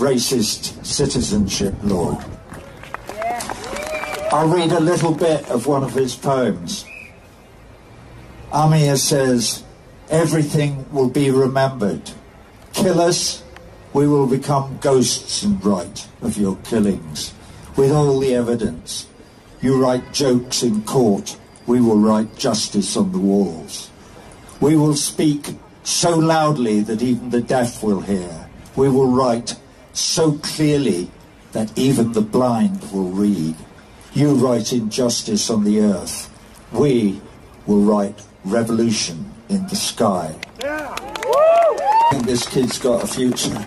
racist citizenship law. I'll read a little bit of one of his poems. Aamir says, everything will be remembered. Kill us, we will become ghosts and write of your killings, with all the evidence. You write jokes in court, we will write justice on the walls. We will speak so loudly that even the deaf will hear. We will write so clearly that even the blind will read. You write injustice on the earth. We will write revolution in the sky. Yeah. I think this kid's got a future.